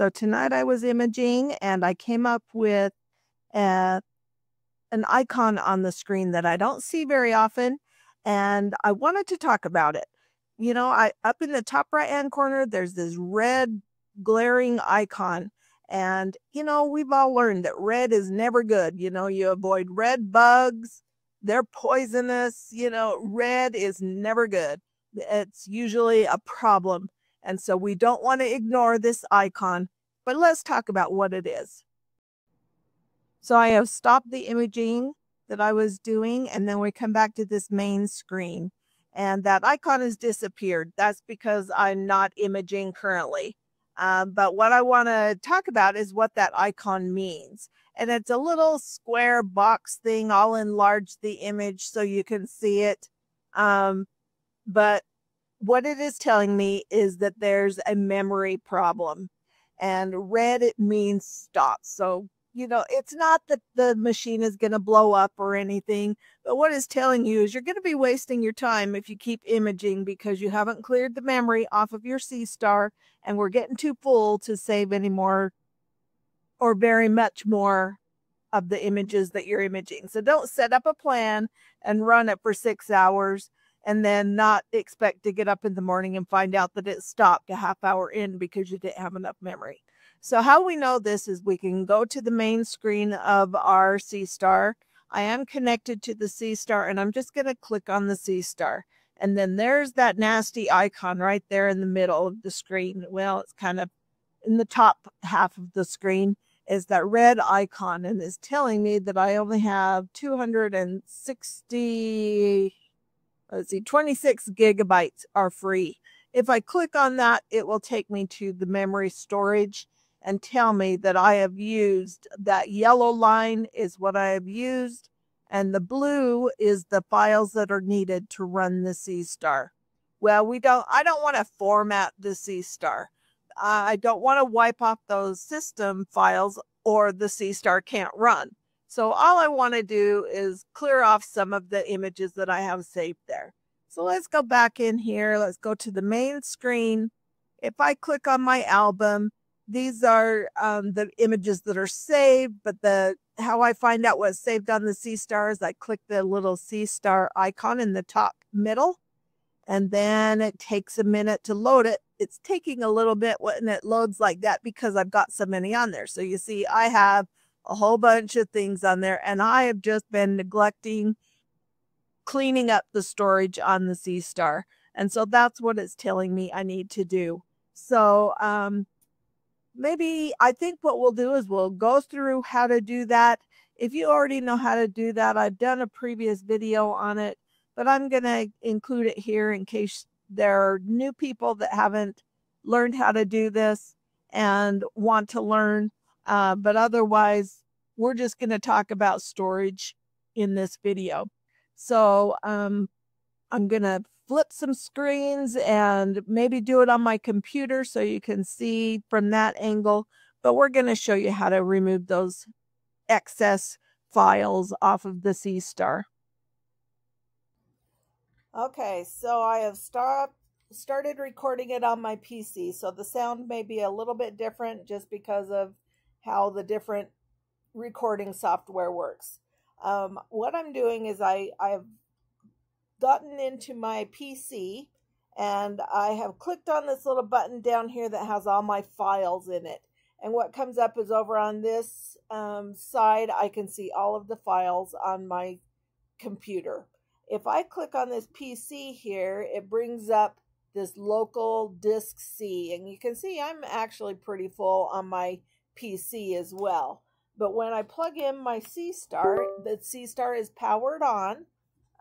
So tonight I was imaging and I came up with a, an icon on the screen that I don't see very often. And I wanted to talk about it. You know, I up in the top right hand corner, there's this red glaring icon. And, you know, we've all learned that red is never good. You know, you avoid red bugs, they're poisonous. You know, red is never good. It's usually a problem. And so we don't want to ignore this icon, but let's talk about what it is. So I have stopped the imaging that I was doing, and then we come back to this main screen. And that icon has disappeared. That's because I'm not imaging currently. Um, but what I want to talk about is what that icon means. And it's a little square box thing. I'll enlarge the image so you can see it. Um, but what it is telling me is that there's a memory problem. And red, it means stop. So, you know, it's not that the machine is going to blow up or anything, but what it's telling you is you're going to be wasting your time if you keep imaging because you haven't cleared the memory off of your SeeStar and we're getting too full to save any more or very much more of the images that you're imaging. So don't set up a plan and run it for six hours and then not expect to get up in the morning and find out that it stopped a half hour in because you didn't have enough memory. So how we know this is we can go to the main screen of our Seestar. I am connected to the Seestar and I'm just going to click on the Seestar. And then there's that nasty icon right there in the middle of the screen. Well, it's kind of in the top half of the screen is that red icon and is telling me that I only have 260 let's see, 26 gigabytes are free. If I click on that, it will take me to the memory storage and tell me that I have used that yellow line is what I have used and the blue is the files that are needed to run the Seestar. Well, we don't I don't want to format the Seestar. I don't want to wipe off those system files or the Seestar can't run. So all I want to do is clear off some of the images that I have saved there. So let's go back in here. Let's go to the main screen. If I click on my album, these are um, the images that are saved, but the how I find out what's saved on the SeeStar is I click the little Seestar icon in the top middle, and then it takes a minute to load it. It's taking a little bit when it loads like that because I've got so many on there. So you see, I have a whole bunch of things on there. And I have just been neglecting cleaning up the storage on the SeeStar. And so that's what it's telling me I need to do. So um, maybe I think what we'll do is we'll go through how to do that. If you already know how to do that, I've done a previous video on it, but I'm going to include it here in case there are new people that haven't learned how to do this and want to learn. Uh, but otherwise, we're just going to talk about storage in this video. So um, I'm going to flip some screens and maybe do it on my computer so you can see from that angle. But we're going to show you how to remove those excess files off of the Seestar. Okay, so I have start, started recording it on my PC. So the sound may be a little bit different just because of how the different recording software works. Um, what I'm doing is I, I've gotten into my PC and I have clicked on this little button down here that has all my files in it. And what comes up is over on this um, side, I can see all of the files on my computer. If I click on this PC here, it brings up this local disk C. And you can see I'm actually pretty full on my PC as well. But when I plug in my SeeStar, the SeeStar is powered on.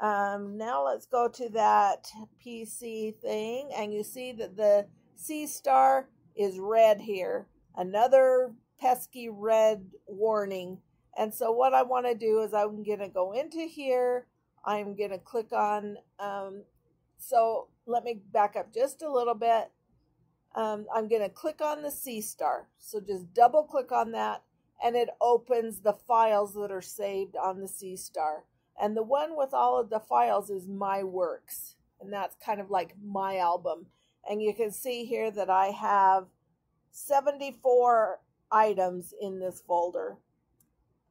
Um, now let's go to that PC thing, and you see that the Seestar is red here. Another pesky red warning. And so what I want to do is I'm going to go into here. I'm going to click on, um, so let me back up just a little bit um, I'm going to click on the Seestar. So just double click on that and it opens the files that are saved on the Seestar. And the one with all of the files is My Works. And that's kind of like my album. And you can see here that I have 74 items in this folder.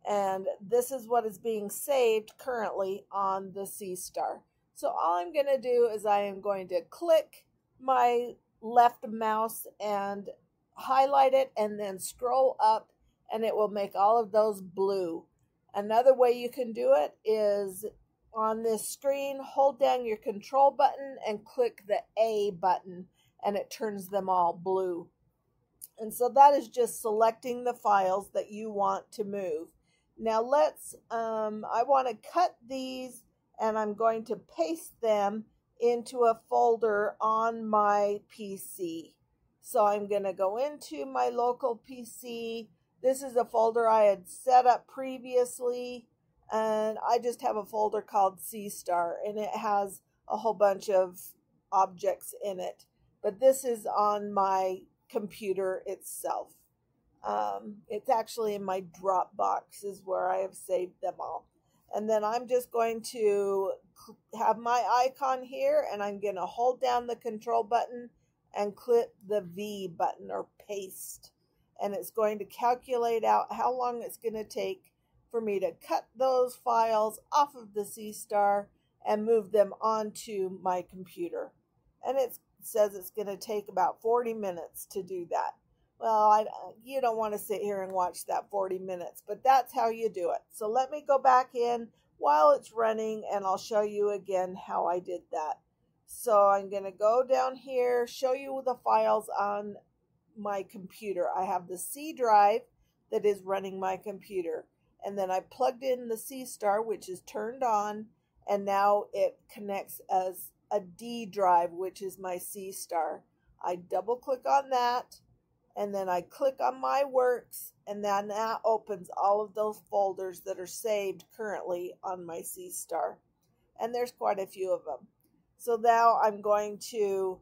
And this is what is being saved currently on the Seestar. So all I'm going to do is I am going to click my left mouse and highlight it and then scroll up and it will make all of those blue. Another way you can do it is on this screen, hold down your control button and click the A button and it turns them all blue. And so that is just selecting the files that you want to move. Now let's, um, I want to cut these and I'm going to paste them into a folder on my PC. So I'm going to go into my local PC. This is a folder I had set up previously and I just have a folder called Seestar and it has a whole bunch of objects in it. But this is on my computer itself. Um, it's actually in my Dropbox is where I have saved them all. And then I'm just going to have my icon here and I'm going to hold down the control button and click the V button or paste. And it's going to calculate out how long it's going to take for me to cut those files off of the Seestar and move them onto my computer. And it says it's going to take about 40 minutes to do that. Well, I, you don't want to sit here and watch that 40 minutes, but that's how you do it. So let me go back in while it's running and I'll show you again how I did that. So I'm going to go down here, show you the files on my computer. I have the C drive that is running my computer. And then I plugged in the Seestar, which is turned on, and now it connects as a D drive, which is my Seestar. I double click on that and then I click on my works and then that opens all of those folders that are saved currently on my Seestar. And there's quite a few of them. So now I'm going to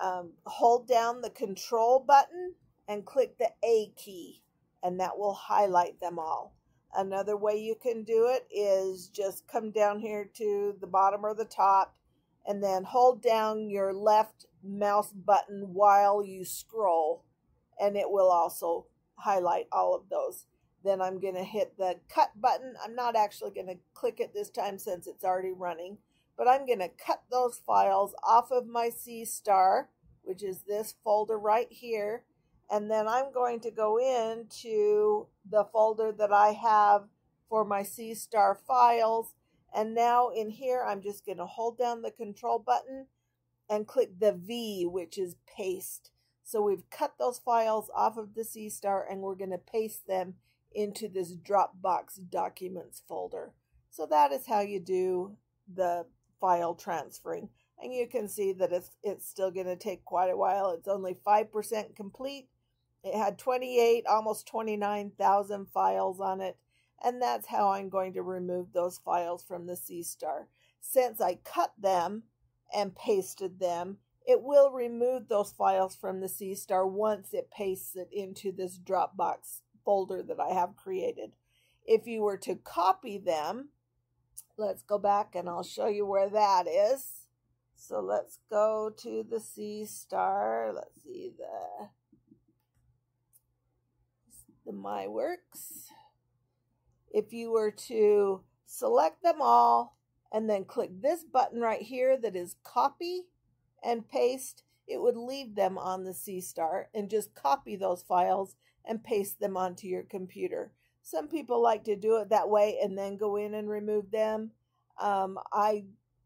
um, hold down the control button and click the A key and that will highlight them all. Another way you can do it is just come down here to the bottom or the top and then hold down your left mouse button while you scroll and it will also highlight all of those. Then I'm going to hit the cut button. I'm not actually going to click it this time since it's already running, but I'm going to cut those files off of my Seestar, which is this folder right here. And then I'm going to go into the folder that I have for my Seestar files. And now in here, I'm just going to hold down the control button and click the V, which is paste. So we've cut those files off of the Seestar and we're going to paste them into this Dropbox documents folder. So that is how you do the file transferring. And you can see that it's, it's still going to take quite a while. It's only 5% complete. It had 28, almost 29,000 files on it. And that's how I'm going to remove those files from the Seestar. Since I cut them and pasted them, it will remove those files from the Seestar once it pastes it into this Dropbox folder that I have created. If you were to copy them, let's go back and I'll show you where that is. So let's go to the Seestar. Let's see the the My Works. If you were to select them all and then click this button right here that is copy, and paste, it would leave them on the Seestar and just copy those files and paste them onto your computer. Some people like to do it that way and then go in and remove them. Um, I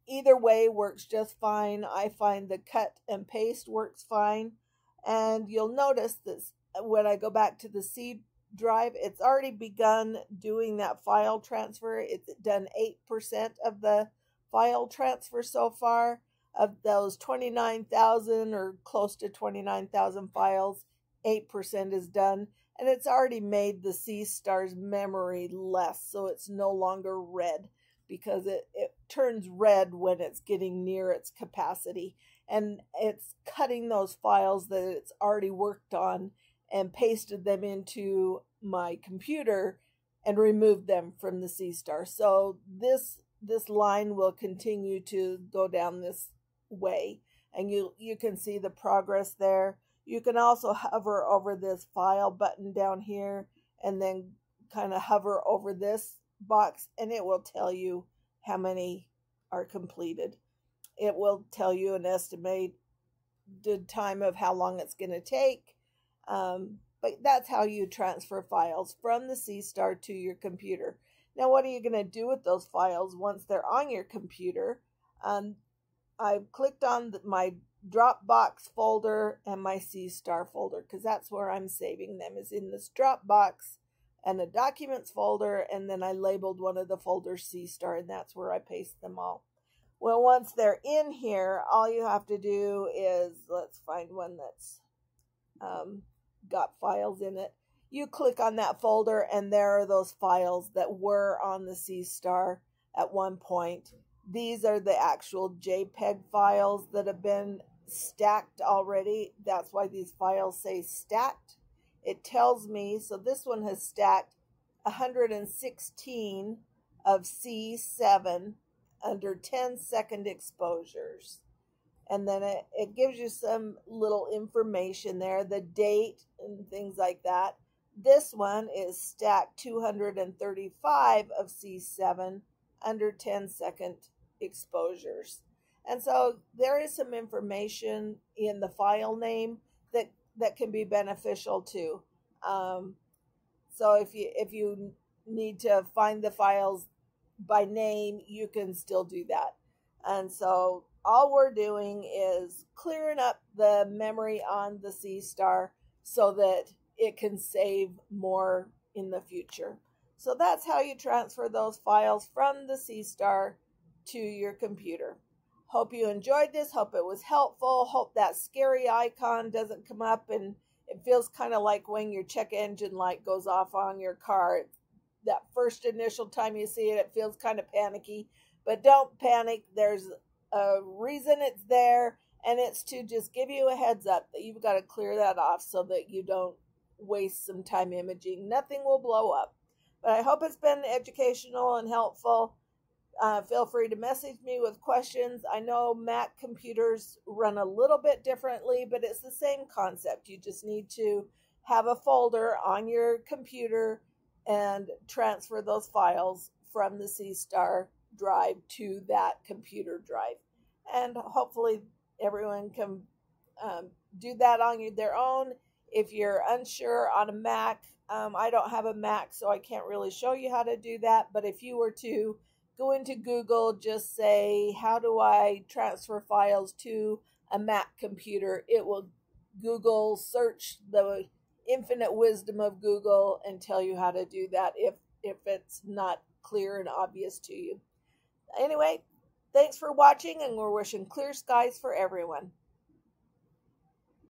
either way works just fine. I find the cut and paste works fine. And you'll notice that when I go back to the C drive, it's already begun doing that file transfer. It's done 8% of the file transfer so far of those 29,000 or close to 29,000 files, 8% is done. And it's already made the Seestar's memory less, so it's no longer red because it, it turns red when it's getting near its capacity. And it's cutting those files that it's already worked on and pasted them into my computer and removed them from the Seestar. So this this line will continue to go down this way and you you can see the progress there You can also hover over this file button down here and then kind of hover over this box and it will tell you how many are completed. It will tell you an estimated time of how long it's going to take. Um, but that's how you transfer files from the Seestar to your computer. Now, what are you going to do with those files once they're on your computer? Um, I've clicked on my Dropbox folder and my Seestar folder because that's where I'm saving them is in this Dropbox and a documents folder and then I labeled one of the folders Seestar and that's where I paste them all. Well, once they're in here, all you have to do is, let's find one that's um, got files in it. You click on that folder and there are those files that were on the Seestar at one point. These are the actual JPEG files that have been stacked already. That's why these files say stacked. It tells me, so this one has stacked 116 of C7 under 10 second exposures. And then it, it gives you some little information there, the date and things like that. This one is stacked 235 of C7 under 10 second exposures. And so there is some information in the file name that that can be beneficial too. Um, so if you if you need to find the files by name, you can still do that. And so all we're doing is clearing up the memory on the Seestar so that it can save more in the future. So that's how you transfer those files from the Seestar to your computer. Hope you enjoyed this. Hope it was helpful. Hope that scary icon doesn't come up and it feels kind of like when your check engine light goes off on your car. That first initial time you see it, it feels kind of panicky. But don't panic. There's a reason it's there, and it's to just give you a heads up that you've got to clear that off so that you don't waste some time imaging. Nothing will blow up. But I hope it's been educational and helpful. Uh, feel free to message me with questions. I know Mac computers run a little bit differently, but it's the same concept. You just need to have a folder on your computer and transfer those files from the Seestar drive to that computer drive. And hopefully everyone can um, do that on their own. If you're unsure on a Mac, um, I don't have a Mac, so I can't really show you how to do that. But if you were to go into Google, just say, How do I transfer files to a Mac computer? It will Google search the infinite wisdom of Google and tell you how to do that if, if it's not clear and obvious to you. Anyway, thanks for watching, and we're wishing clear skies for everyone.